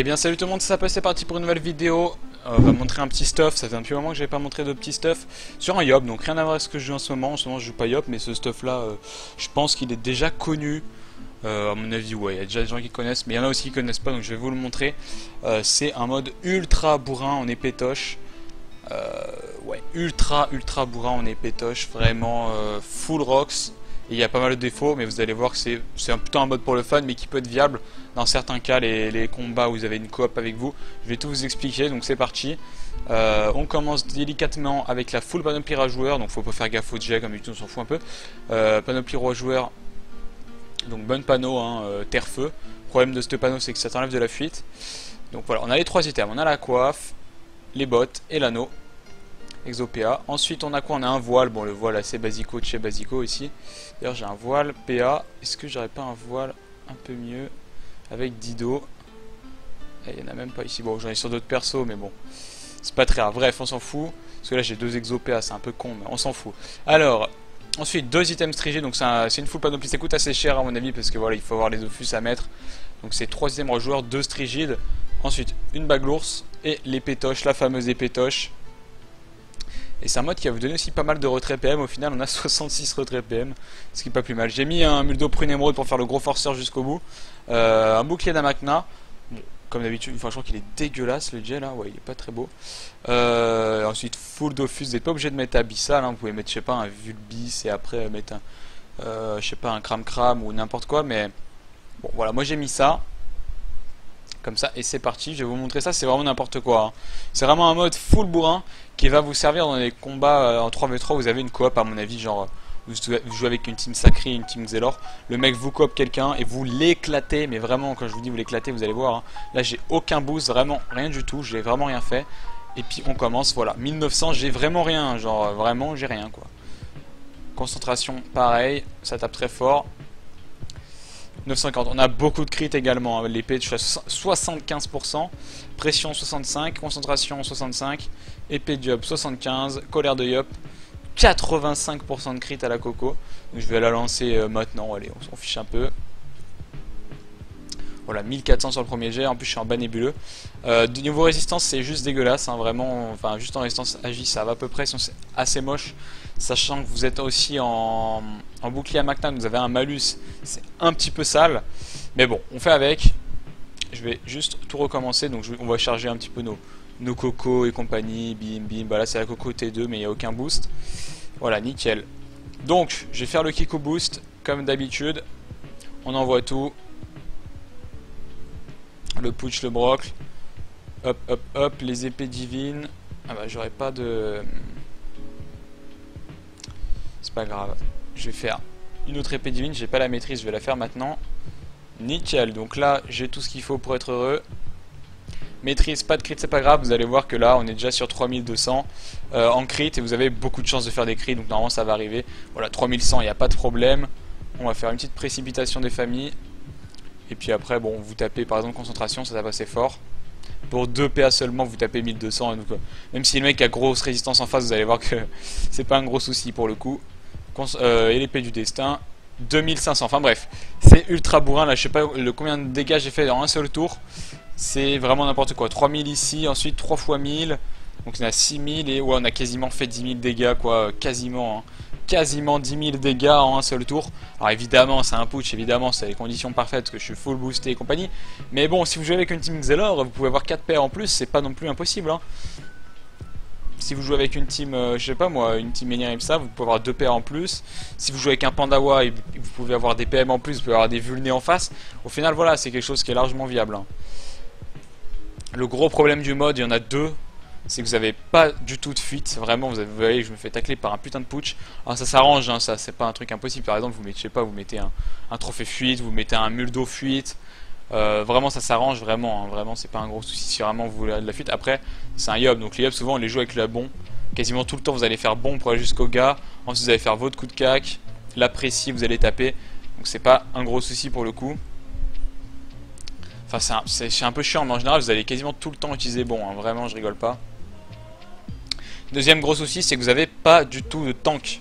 Eh bien salut tout le monde, ça c'est parti pour une nouvelle vidéo. Euh, on va montrer un petit stuff, ça fait un petit moment que j'avais pas montré de petit stuff sur un Yop, donc rien à voir avec ce que je joue en ce moment. En ce moment je joue pas Yop, mais ce stuff là, euh, je pense qu'il est déjà connu. Euh, à mon avis, ouais, il y a déjà des gens qui connaissent, mais il y en a aussi qui connaissent pas, donc je vais vous le montrer. c'est un mode ultra bourrin en épétoche. ouais, ultra ultra bourrin en épétoche, vraiment full rocks il y a pas mal de défauts, mais vous allez voir que c'est plutôt un mode pour le fun, mais qui peut être viable dans certains cas, les, combats où vous avez une coop avec vous. Je vais tout vous expliquer, donc c'est parti. Euh, on commence délicatement avec la full panoplie roi joueur, donc faut pas faire gaffe au jet, comme tout, on s'en fout un peu. Euh, panoplie roi joueur, donc bonne panneau, hein, terre-feu. Problème de ce panneau, c'est que ça t'enlève de la fuite. Donc voilà, on a les trois items, on a la coiffe, les bottes et l'anneau. Ensuite, on a quoi? On a un voile. Bon, le voile assez basico de chez Basico ici. D'ailleurs, j'ai un voile PA. Est-ce que j'aurais pas un voile un peu mieux avec Dido? Eh, Il n'y en a même pas ici. Bon, j'en ai sur d'autres persos, mais bon. C'est pas très grave. Bref, on s'en fout. Parce que là, j'ai deux Exopéa. C'est un peu con, mais on s'en fout. Alors, ensuite, deux items strigés. Donc, c'est une full panoplie. Ça coûte assez cher, à mon avis, parce que voilà, il faut avoir les offus à mettre. Donc, c'est trois items rejoueurs, deux strigides. Ensuite, une bague l'ours et les pétoches, la fameuse épétoche. Et c'est un mode qui va vous donner aussi pas mal de retrait PM. Au final, on a 66 retraits PM, ce qui est pas plus mal. J'ai mis un muldo prune émeraude pour faire le gros forceur jusqu'au bout. Euh, un bouclier d'Amakna. comme d'habitude, enfin, je crois qu'il est dégueulasse le gel là, ouais, il est pas très beau. Euh, ensuite, full Dofus, vous n'êtes pas obligé de mettre Abyssal, hein. vous pouvez mettre, je sais pas, un Vulbis et après mettre un, euh, je sais pas, un Cram Cram ou n'importe quoi, mais bon, voilà, moi j'ai mis ça comme ça et c'est parti. Je vais vous montrer ça. C'est vraiment n'importe quoi hein. c'est vraiment un mode full bourrin qui va vous servir dans les combats euh, en 3v3 vous avez une coop à mon avis genre vous jouez avec une team sacrée une team Xelor. Le mec vous coop quelqu'un et vous l'éclatez. Mais vraiment quand je vous dis vous l'éclatez vous allez voir hein. là j'ai aucun boost vraiment rien du tout. J'ai vraiment rien fait. Et puis on commence. Voilà. 1900 j'ai vraiment rien. Genre vraiment j'ai rien quoi. Concentration pareil. Ça tape très fort 950. On a beaucoup de crits également. L'épée, à 75%. Pression 65. Concentration 65. Épée de Yop 75. Colère de Yop 85% de crit à la coco. je vais la lancer euh, maintenant. Allez, on s'en fiche un peu. Voilà, 1400 sur le premier jet. En plus, je suis en bas nébuleux. Euh, de niveau résistance, c'est juste dégueulasse. Hein, vraiment, enfin, juste en résistance agi, ça va à peu près. C'est assez moche. Sachant que vous êtes aussi en, bouclier à Mactan, vous avez un malus. C'est un petit peu sale. Mais bon, on fait avec. Je vais juste tout recommencer. Donc, on va charger un petit peu nos, nos cocos et compagnie. Bim, bim. Bah là, c'est la coco T2, mais il n'y a aucun boost. Voilà, nickel. Donc, je vais faire le Kiko Boost, comme d'habitude. On envoie tout le putsch, le brocle. Hop, hop, hop, les épées divines. Ah bah j'aurais pas de... Pas grave. Je vais faire une autre épée divine, j'ai pas la maîtrise, je vais la faire maintenant. Nickel, donc là j'ai tout ce qu'il faut pour être heureux. Maîtrise, pas de crit, c'est pas grave, vous allez voir que là on est déjà sur 3200 euh, en crit et vous avez beaucoup de chances de faire des crits, donc normalement ça va arriver. Voilà, 3100, il n'y a pas de problème. On va faire une petite précipitation des familles. Et puis après, bon, vous tapez par exemple concentration, ça tape assez fort. Pour 2 PA seulement, vous tapez 1200. Donc, euh, même si le mec a grosse résistance en face, vous allez voir que c'est pas un gros souci pour le coup. Euh, et l'épée du destin, 2500. Enfin bref, c'est ultra bourrin. Là, je sais pas le combien de dégâts j'ai fait dans un seul tour. C'est vraiment n'importe quoi. 3000 ici, ensuite 3 fois 1000. Donc on a 6000 et ouais, on a quasiment fait 10 000 dégâts, quoi. Quasiment. Hein quasiment 10 000 dégâts en un seul tour. Alors évidemment, c'est un putsch, évidemment, c'est les conditions parfaites que je suis full boosté et compagnie. Mais bon, si vous jouez avec une team Xelor, vous pouvez avoir 4 paires en plus, c'est pas non plus impossible. Hein. Si vous jouez avec une team, euh, je sais pas moi, une team ça, vous pouvez avoir 2 paires en plus. Si vous jouez avec un Pandawa, vous pouvez avoir des PM en plus, vous pouvez avoir des vulnés en face. Au final, voilà, c'est quelque chose qui est largement viable. Hein. Le gros problème du mode, il y en a deux c'est que vous n'avez pas du tout de fuite. Vraiment, vous, voyez, je me fais tacler par un putain de putsch. Alors ça s'arrange, hein, ça c'est pas un truc impossible. Par exemple, vous mettez, je sais pas, vous mettez un, trophée fuite, vous mettez un muldo fuite. Euh, vraiment, ça s'arrange vraiment. Hein, vraiment, c'est pas un gros souci si vraiment vous voulez de la fuite. Après, c'est un yob, donc les yobs souvent on les joue avec le bon. Quasiment tout le temps, vous allez faire bon pour aller jusqu'au gars. Ensuite, vous allez faire votre coup de cac. L'apprécier, vous allez taper. Donc c'est pas un gros souci pour le coup. Enfin, c'est un, peu chiant, mais en général, vous allez quasiment tout le temps utiliser bon. Hein, vraiment, je rigole pas. Deuxième gros souci, c'est que vous n'avez pas du tout de tank.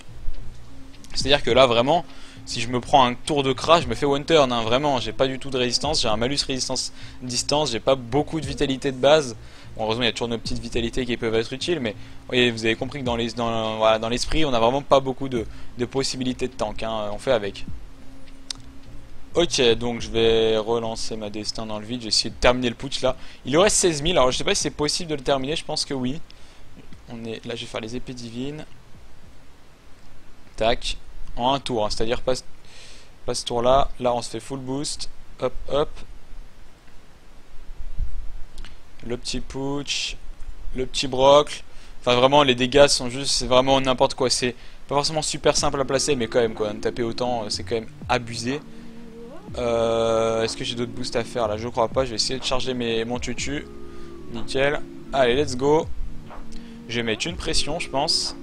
C'est-à-dire que là, vraiment, si je me prends un tour de crash, je me fais one turn, hein, vraiment, j'ai pas du tout de résistance, j'ai un malus résistance distance, j'ai pas beaucoup de vitalité de base. Bon, heureusement, il y a toujours nos petites vitalités qui peuvent être utiles, mais voyez, vous avez compris que dans l'esprit, on a vraiment pas beaucoup de, possibilités de tank, hein, on fait avec. Ok, donc je vais relancer ma destin dans le vide. Je vais essayer de terminer le putsch là. Il aurait 16 000. Alors je sais pas si c'est possible de le terminer. Je pense que oui. On est là. Je vais faire les épées divines. Tac. En un tour. Hein. C'est-à-dire pas, pas ce tour là. Là on se fait full boost. Hop hop. Le petit putsch. Le petit broc. Enfin vraiment les dégâts sont juste. C'est vraiment n'importe quoi. C'est pas forcément super simple à placer. Mais quand même quoi. Taper autant c'est quand même abusé. Euh, Est-ce que j'ai d'autres boosts à faire là? Je crois pas. Je vais essayer de charger mes, mon tutu. Nickel. Allez, let's go. Je vais mettre une pression, je pense.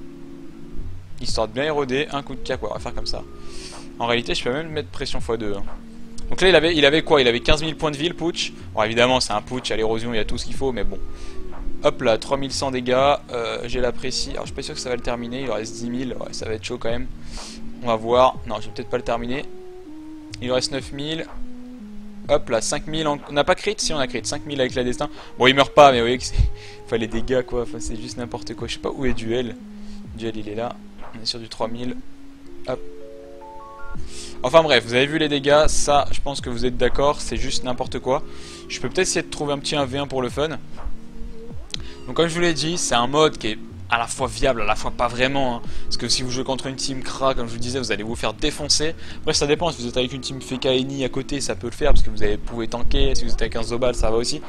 Histoire de bien éroder. Un coup de cap, ouais, on va faire comme ça. En réalité, je peux même mettre pression x2. Hein. Donc là, il avait, il avait quoi? Il avait 15 000 points de vie, le putsch. Bon, évidemment, c'est un putsch, a l'érosion, il y a tout ce qu'il faut, mais bon. Hop là, 3100 dégâts. Euh, j'ai l'apprécie. Alors, je suis pas sûr que ça va le terminer. Il reste 10 000. Ouais, ça va être chaud quand même. On va voir. Non, je vais peut-être pas le terminer. Il reste 9000. Hop là, 5000. On n'a pas crit? Si, on a crit. 5000 avec la destin. Bon, il meurt pas, mais vous voyez que c'est. Enfin, les dégâts quoi. Enfin, c'est juste n'importe quoi. Je sais pas où est Duel. Duel, il est là. On est sur du 3000. Hop. Enfin bref, vous avez vu les dégâts, ça je pense que vous êtes d'accord, c'est juste n'importe quoi. Je peux peut-être essayer de trouver un petit 1v1 pour le fun. Donc comme je vous l'ai dit, c'est un mode qui est à la fois viable, à la fois pas vraiment. Hein. Parce que si vous jouez contre une team Kra, comme je vous disais, vous allez vous faire défoncer. Après, ça dépend. Si vous êtes avec une team Fekaini à côté, ça peut le faire parce que vous avez, pouvez tanker. Si vous êtes avec un Zobal, ça va aussi.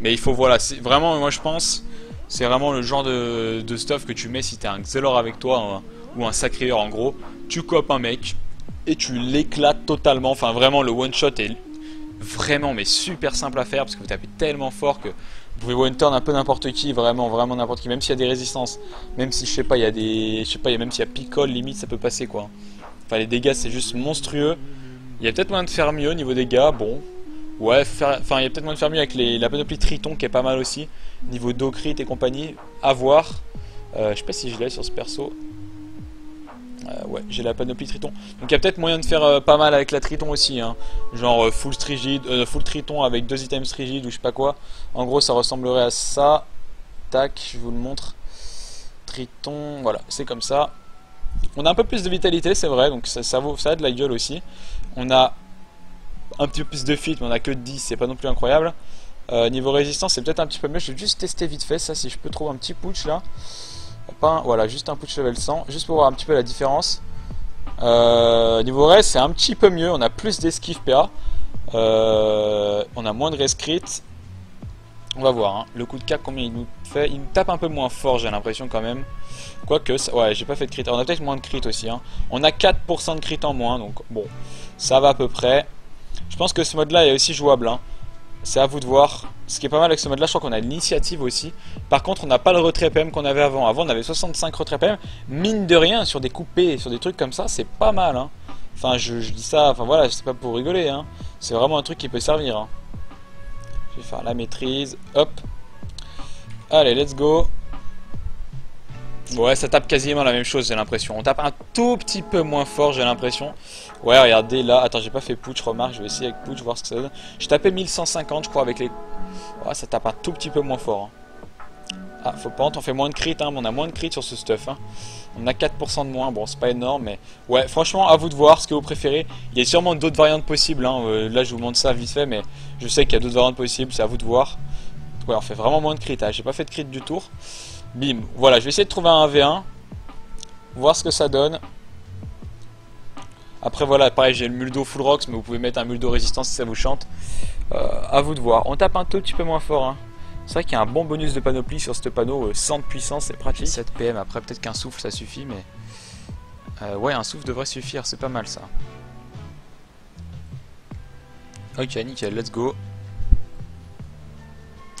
Mais il faut, voilà, vraiment, moi je pense, c'est vraiment le genre de, stuff que tu mets si t'es un Xelor avec toi hein, ou un Sacrieur en gros. Tu copes un mec et tu l'éclates totalement. Enfin, vraiment, le one shot est vraiment, mais super simple à faire parce que vous tapez tellement fort que vous pouvez one turn un peu n'importe qui, vraiment, vraiment n'importe qui, même s'il y a des résistances, même si je sais pas, il y a des, je sais pas, même s'il y a picole, limite ça peut passer quoi. Enfin les dégâts c'est juste monstrueux. Il y a peut-être moyen de faire mieux au niveau dégâts, bon. Ouais, enfin il y a peut-être moyen de faire mieux avec les, la panoplie Triton qui est pas mal aussi, niveau crit et compagnie, à voir. Euh, je sais pas si je l'ai sur ce perso. Euh, ouais, j'ai la panoplie Triton. Donc il y a peut-être moyen de faire euh, pas mal avec la Triton aussi. Hein. Genre euh, full, strigide, full Triton avec deux items rigides ou je sais pas quoi. En gros, ça ressemblerait à ça. Tac, je vous le montre. Triton, voilà, c'est comme ça. On a un peu plus de vitalité, c'est vrai, donc ça, vaut, ça a de la gueule aussi. On a un petit peu plus de fit, mais on a que 10, c'est pas non plus incroyable. niveau résistance, c'est peut-être un petit peu mieux. Je vais juste tester vite fait ça, si je peux trouver un petit putsch là voilà, juste un push level 100, juste pour voir un petit peu la différence. Euh, niveau reste, c'est un petit peu mieux, on a plus d'esquive PA. Euh, on a moins de rescrit. On va voir, hein. le coup de cap combien il nous fait? Il nous tape un peu moins fort, j'ai l'impression quand même. Quoique, ouais, j'ai pas fait de crit. On a peut-être moins de crit aussi. Hein. On a 4% de crit en moins, donc bon, ça va à peu près. Je pense que ce mode-là est aussi jouable. Hein. C'est à vous de voir. Ce qui est pas mal avec ce mode-là, je crois qu'on a l'initiative aussi. Par contre, on n'a pas le retrait PM qu'on avait avant. Avant, on avait 65 retrait PM. Mine de rien, sur des coupés, sur des trucs comme ça, c'est pas mal. Hein. Enfin, je, dis ça, enfin voilà, c'est pas pour rigoler. Hein. C'est vraiment un truc qui peut servir. Hein. Je vais faire la maîtrise. Hop. Allez, let's go. Ouais, ça tape quasiment la même chose, j'ai l'impression. On tape un tout petit peu moins fort, j'ai l'impression. Ouais, regardez là. Attends, j'ai pas fait putsch, remarque. Je vais essayer avec putsch, voir ce que ça donne. J'ai tapé 1150, je crois, avec les. Ouais, ça tape un tout petit peu moins fort. Hein. Ah, faut pas, on fait moins de crit, hein, on a moins de crit sur ce stuff. Hein. On a 4% de moins, bon, c'est pas énorme, mais ouais, franchement, à vous de voir ce que vous préférez. Il y a sûrement d'autres variantes possibles. Hein. Euh, là, je vous montre ça vite fait, mais je sais qu'il y a d'autres variantes possibles, c'est à vous de voir. Ouais, on fait vraiment moins de crit. J'ai pas fait de crit du tour. Bim. Voilà, je vais essayer de trouver un V1. Voir ce que ça donne. Après voilà, pareil, j'ai le muldo full rocks, mais vous pouvez mettre un muldo résistance si ça vous chante. Euh, à vous de voir. On tape un tout petit peu moins fort. Hein. C'est vrai qu'il y a un bon bonus de panoplie sur ce panneau. 100 euh, de puissance, c'est pratique. 7 PM, après peut-être qu'un souffle ça suffit, mais... Euh, ouais, un souffle devrait suffire, c'est pas mal ça. Ok, nickel, let's go.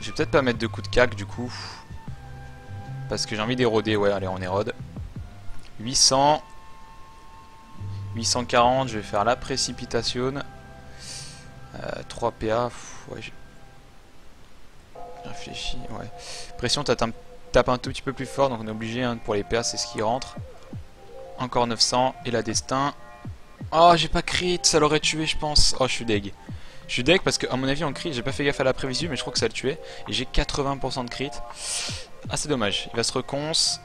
Je vais peut-être pas mettre de coup de cac du coup. Parce que j'ai envie d'éroder, ouais, allez, on érode. 800. 840, je vais faire la précipitation. 3 PA, ouais, j'ai réfléchi, ouais. Pression, tape un, un tout petit peu plus fort, donc on est obligé, hein, pour les PA, c'est ce qui rentre. Encore 900, et la destin. Oh, j'ai pas crit, ça l'aurait tué, je pense. Oh, je suis deg. Je suis deg parce que, à mon avis, en crit, j'ai pas fait gaffe à la prévision, mais je crois que ça le tuait. Et j'ai 80% de crit. Ah, c'est dommage. Il va se reconce.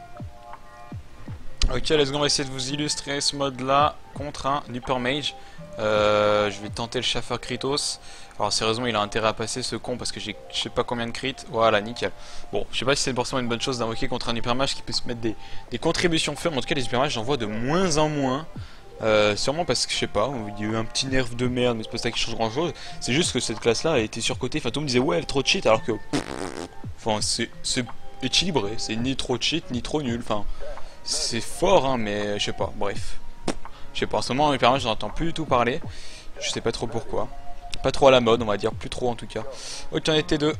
Ok, let's go, on va essayer de vous illustrer ce mode-là contre un Hyper Mage. Euh, je vais tenter le Schaffer Kritos. Alors sérieusement, il a intérêt à passer ce con parce que j'ai je sais pas combien de crit. Voilà, nickel. Bon, je sais pas si c'est forcément une bonne chose d'invoquer contre un Hyper Mage qui peut se mettre des, des contributions feu, mais en tout cas, les Hyper Mages, j'en vois de moins en moins. Euh, sûrement parce que je sais pas, il y a eu un petit nerf de merde, mais c'est pas ça qui change grand chose. C'est juste que cette classe là a été surcotée. Enfin, tout le monde disait ouais, elle est trop cheat, alors que. Enfin, c'est équilibré, c'est ni trop cheat ni trop nul. Enfin, c'est fort, hein, mais je sais pas, bref. Je sais pas, en ce moment, Hyper j'en entends plus du tout parler. Je sais pas trop pourquoi. Pas trop à la mode, on va dire, plus trop en tout cas. Ok, on était deux.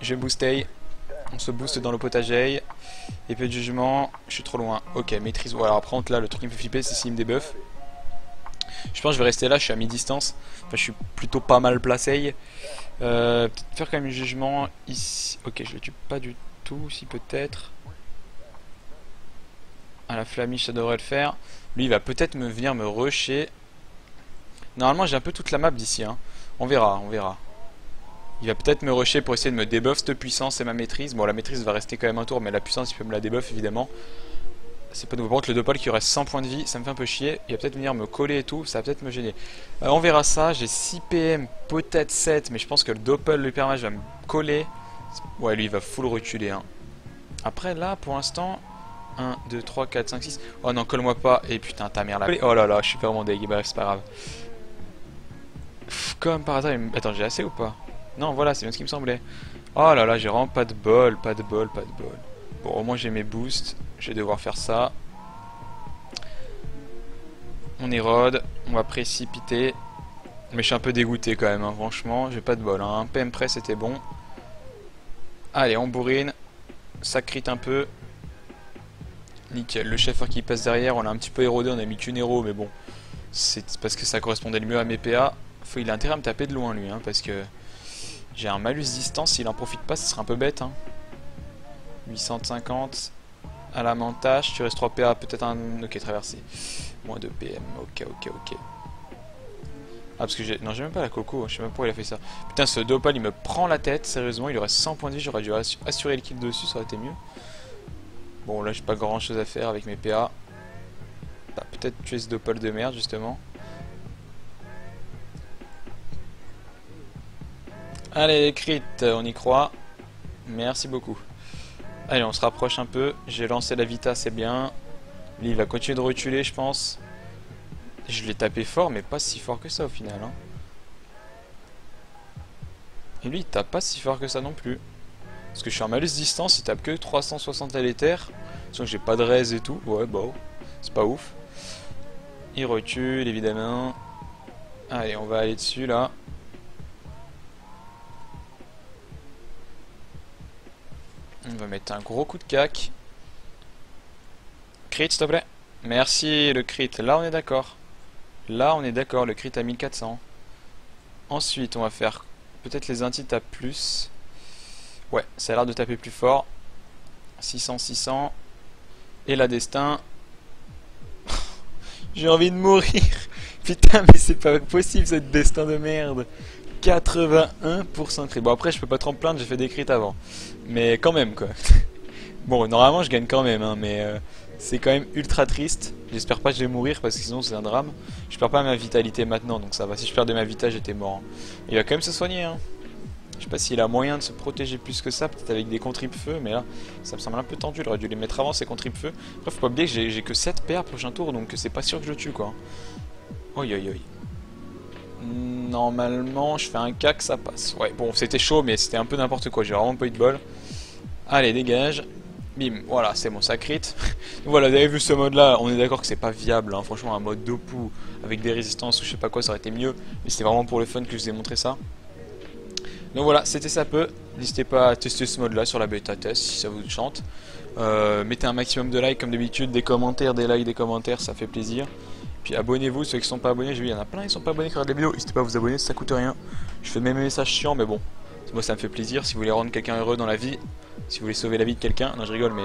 Je vais booster. On se booste dans le potager. Épée de jugement, je suis trop loin. Ok, maîtrise. Voilà, après, là, le truc qui me fait flipper, c'est s'il me débuff. Je pense que je vais rester là, je suis à mi-distance. Enfin, je suis plutôt pas mal placé. Euh, peut-être faire quand même un jugement ici. Ok, je le tue pas du tout, si peut-être. À la flamiche, ça devrait le faire. Lui, il va peut-être me venir me rusher. Normalement, j'ai un peu toute la map d'ici. Hein. On verra, on verra. Il va peut-être me rusher pour essayer de me debuff cette puissance et ma maîtrise. Bon, la maîtrise va rester quand même un tour, mais la puissance, il peut me la debuff, évidemment. C'est pas nouveau. Par contre, le Dopal qui reste 100 points de vie, ça me fait un peu chier. Il va peut-être venir me coller et tout, ça va peut-être me gêner. Euh, on verra ça. J'ai 6 PM, peut-être 7, mais je pense que le Doppel, le permage, va me coller. Ouais, lui, il va full reculer. Hein. Après, là, pour l'instant... 1, 2, 3, 4, 5, 6... Oh non, colle-moi pas. Et putain, ta mère là. Oh là là, je suis vraiment dégueu. Bref, c'est pas grave. comme par hasard, Attends, j'ai assez ou pas? Non, voilà, c'est bien ce qui me semblait. Oh là là, j'ai vraiment pas de bol, pas de bol, pas de bol. Bon, au moins j'ai mes boosts. Je vais devoir faire ça. On érode. On va précipiter. Mais je suis un peu dégoûté quand même, hein, franchement. J'ai pas de bol. Hein. Un PM près, c'était bon. Allez, on bourrine. Ça crit un peu. Nickel. Le chef qui passe derrière, on l'a un petit peu érodé. On a mis qu'une héros, mais bon. C'est parce que ça correspondait le mieux à mes PA. Faut, il a intérêt à me taper de loin, lui, hein, parce que j'ai un malus distance. S'il en profite pas, ce serait un peu bête. 850 à la montage, tu restes 3 PA, peut-être un... Ok, traversé. Moins de PM, ok, ok, ok. Ah, parce que j'ai... Non, j'ai même pas la coco, je sais même pas pourquoi il a fait ça. Putain, ce Dopal, il me prend la tête, sérieusement, il aurait 100 points de vie, j'aurais dû assurer le kill dessus, ça aurait été mieux. Bon, là, j'ai pas grand-chose à faire avec mes PA. Bah, peut-être tuer ce Dopal de merde, justement. Allez, les crits, on y croit. Merci beaucoup. Allez, on se rapproche un peu. J'ai lancé la Vita, c'est bien. Lui, il va continuer de reculer, je pense. Je l'ai tapé fort, mais pas si fort que ça au final. Hein. Et lui, il tape pas si fort que ça non plus. Parce que je suis en malus distance, il tape que 360 à l'éther. que j'ai pas de raise et tout. Ouais, bon, c'est pas ouf. Il recule, évidemment. Allez, on va aller dessus, là. On va mettre un gros coup de cac. Crit, s'il te plaît. Merci, le crit. Là, on est d'accord. Là, on est d'accord. Le crit à 1400. Ensuite, on va faire peut-être les intis à plus. Ouais, ça a l'air de taper plus fort. 600, 600. Et la destin. J'ai envie de mourir. Putain, mais c'est pas possible cette destin de merde. 81% crit. Bon, après, je peux pas trop me plaindre, j'ai fait des crits avant. Mais quand même, quoi. bon, normalement, je gagne quand même, hein, mais euh, c'est quand même ultra triste. J'espère pas que je vais mourir parce que sinon, c'est un drame. Je perds pas ma vitalité maintenant, donc ça va. Si je perdais ma vitalité, j'étais mort. Hein. Il va quand même se soigner, hein. Je sais pas s'il a moyen de se protéger plus que ça, peut-être avec des contrib feu, mais là, ça me semble un peu tendu. Il aurait dû les mettre avant ces contrib feu. Après, faut pas oublier que j'ai que 7 PA prochain tour, donc c'est pas sûr que je le tue, quoi. Oi, oi, oi. Normalement, je fais un cac, ça passe. Ouais, bon, c'était chaud, mais c'était un peu n'importe quoi. J'ai vraiment pas eu de bol. Allez, dégage. Bim, voilà, c'est bon, ça crit. voilà, vous avez vu ce mode-là, on est d'accord que c'est pas viable. Hein. Franchement, un mode Dopu avec des résistances ou je sais pas quoi, ça aurait été mieux. Mais c'était vraiment pour le fun que je vous ai montré ça. Donc voilà, c'était ça peu. N'hésitez pas à tester ce mode-là sur la bêta test si ça vous chante. Euh, mettez un maximum de likes comme d'habitude, des commentaires, des likes, des commentaires, ça fait plaisir. Puis abonnez-vous, ceux qui sont pas abonnés, j'ai vu, il y en a plein qui sont pas abonnés qui regardent les vidéos. N'hésitez pas à vous abonner, ça coûte rien. Je fais même mes messages chiants, mais bon, moi ça me fait plaisir. Si vous voulez rendre quelqu'un heureux dans la vie, si vous voulez sauver la vie de quelqu'un, non je rigole, mais